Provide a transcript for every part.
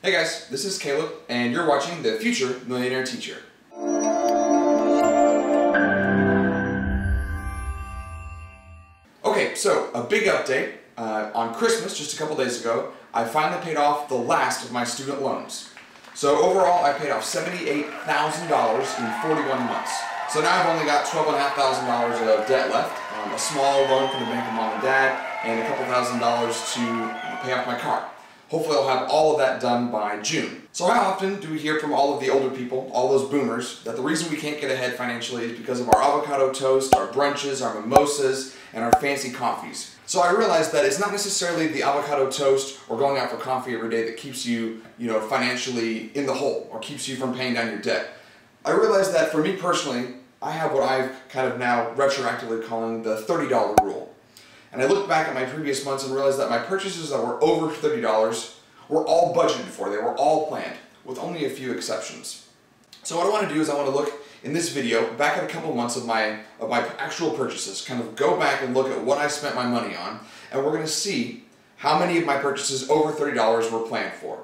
Hey guys, this is Caleb, and you're watching The Future Millionaire Teacher. Okay, so a big update. Uh, on Christmas, just a couple days ago, I finally paid off the last of my student loans. So overall, I paid off $78,000 in 41 months. So now I've only got $12,500 of debt left, um, a small loan from the bank of mom and dad, and a couple thousand dollars to pay off my car. Hopefully I'll have all of that done by June. So how often do we hear from all of the older people, all those boomers, that the reason we can't get ahead financially is because of our avocado toast, our brunches, our mimosas, and our fancy coffees. So I realized that it's not necessarily the avocado toast or going out for coffee every day that keeps you, you know, financially in the hole or keeps you from paying down your debt. I realized that for me personally, I have what I've kind of now retroactively calling the $30 rule. And I looked back at my previous months and realized that my purchases that were over $30 were all budgeted for. They were all planned, with only a few exceptions. So what I want to do is I want to look in this video back at a couple months of my, of my actual purchases, kind of go back and look at what I spent my money on, and we're going to see how many of my purchases over $30 were planned for.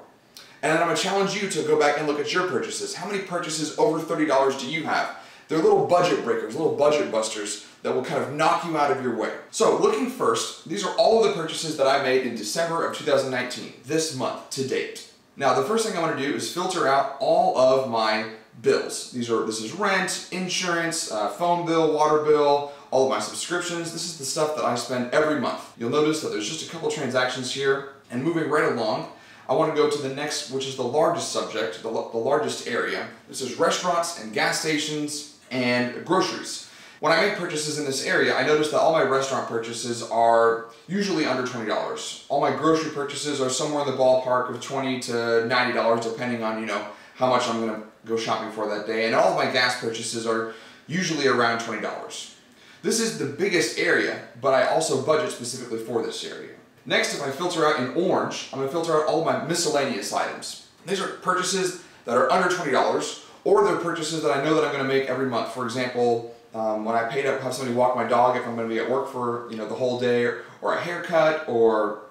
And then I'm going to challenge you to go back and look at your purchases. How many purchases over $30 do you have? They're little budget breakers, little budget busters that will kind of knock you out of your way. So looking first, these are all of the purchases that I made in December of 2019, this month to date. Now the first thing I want to do is filter out all of my bills. These are This is rent, insurance, uh, phone bill, water bill, all of my subscriptions. This is the stuff that I spend every month. You'll notice that there's just a couple transactions here and moving right along, I want to go to the next, which is the largest subject, the, the largest area. This is restaurants and gas stations, and groceries. When I make purchases in this area, I notice that all my restaurant purchases are usually under $20. All my grocery purchases are somewhere in the ballpark of 20 to $90 depending on, you know, how much I'm going to go shopping for that day. And all of my gas purchases are usually around $20. This is the biggest area, but I also budget specifically for this area. Next, if I filter out in orange, I'm going to filter out all my miscellaneous items. These are purchases that are under $20 or they're purchases that I know that I'm going to make every month. For example, um, when I pay up, have somebody walk my dog if I'm going to be at work for you know the whole day, or, or a haircut, or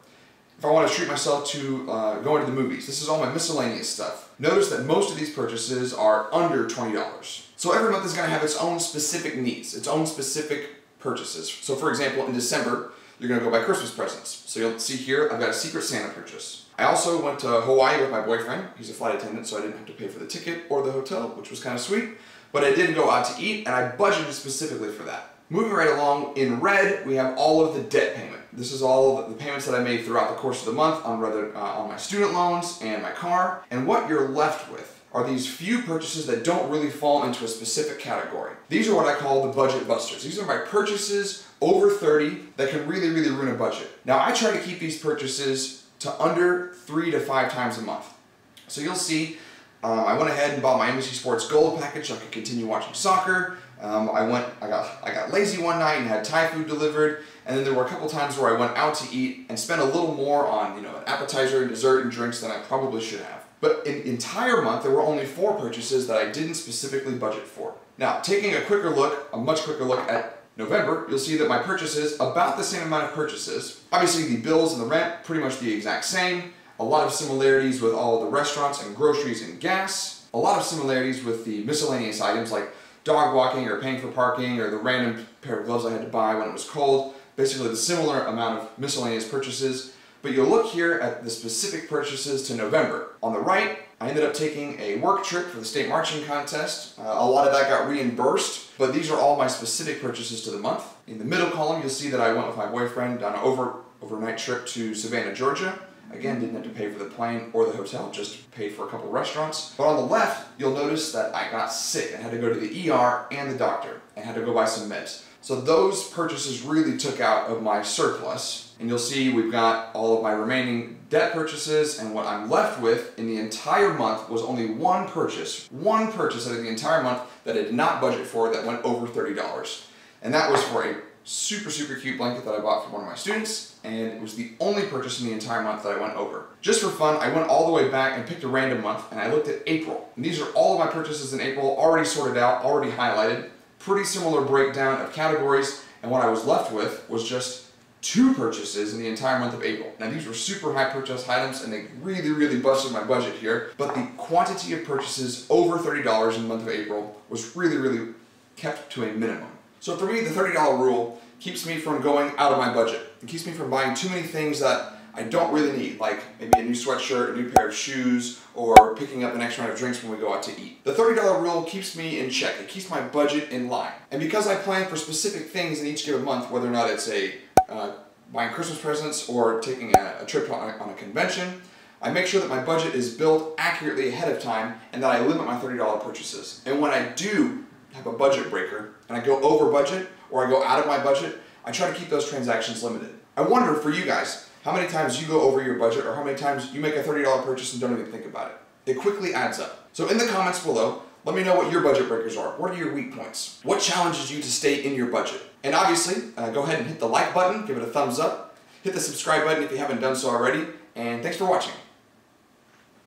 if I want to treat myself to uh, going to the movies. This is all my miscellaneous stuff. Notice that most of these purchases are under $20. So every month is going to have its own specific needs, its own specific purchases. So for example, in December, you're going to go buy Christmas presents. So you'll see here, I've got a Secret Santa purchase. I also went to Hawaii with my boyfriend. He's a flight attendant, so I didn't have to pay for the ticket or the hotel, which was kind of sweet. But I did go out to eat, and I budgeted specifically for that. Moving right along, in red, we have all of the debt payment. This is all the payments that I made throughout the course of the month on, rather, uh, on my student loans and my car. And what you're left with are these few purchases that don't really fall into a specific category. These are what I call the budget busters. These are my purchases over 30 that can really, really ruin a budget. Now, I try to keep these purchases to under three to five times a month. So you'll see, um, I went ahead and bought my NBC Sports Gold package so I could continue watching soccer. Um, I went, I got, I got lazy one night and had Thai food delivered, and then there were a couple times where I went out to eat and spent a little more on, you know, an appetizer, and dessert, and drinks than I probably should have. But in entire month, there were only four purchases that I didn't specifically budget for. Now, taking a quicker look, a much quicker look at November, you'll see that my purchases, about the same amount of purchases. Obviously the bills and the rent, pretty much the exact same. A lot of similarities with all the restaurants and groceries and gas. A lot of similarities with the miscellaneous items like dog walking or paying for parking or the random pair of gloves I had to buy when it was cold. Basically the similar amount of miscellaneous purchases. But you'll look here at the specific purchases to November. On the right, I ended up taking a work trip for the state marching contest. Uh, a lot of that got reimbursed, but these are all my specific purchases to the month. In the middle column, you'll see that I went with my boyfriend on an over, overnight trip to Savannah, Georgia. Again, didn't have to pay for the plane or the hotel, just paid for a couple restaurants. But on the left, you'll notice that I got sick and had to go to the ER and the doctor and had to go buy some meds. So those purchases really took out of my surplus. And you'll see we've got all of my remaining debt purchases and what I'm left with in the entire month was only one purchase, one purchase out of the entire month that I did not budget for that went over $30. And that was for a super, super cute blanket that I bought for one of my students, and it was the only purchase in the entire month that I went over. Just for fun, I went all the way back and picked a random month, and I looked at April. And these are all of my purchases in April, already sorted out, already highlighted pretty similar breakdown of categories, and what I was left with was just two purchases in the entire month of April. Now these were super high purchase items and they really, really busted my budget here, but the quantity of purchases over $30 in the month of April was really, really kept to a minimum. So for me, the $30 rule keeps me from going out of my budget. It keeps me from buying too many things that I don't really need, like maybe a new sweatshirt, a new pair of shoes, or picking up an extra round of drinks when we go out to eat. The $30 rule keeps me in check. It keeps my budget in line. And because I plan for specific things in each given month, whether or not it's a uh, buying Christmas presents or taking a, a trip on a, on a convention, I make sure that my budget is built accurately ahead of time and that I limit my $30 purchases. And when I do have a budget breaker and I go over budget or I go out of my budget, I try to keep those transactions limited. I wonder for you guys, how many times you go over your budget or how many times you make a $30 purchase and don't even think about it. It quickly adds up. So in the comments below, let me know what your budget breakers are. What are your weak points? What challenges you to stay in your budget? And obviously, uh, go ahead and hit the like button, give it a thumbs up, hit the subscribe button if you haven't done so already, and thanks for watching.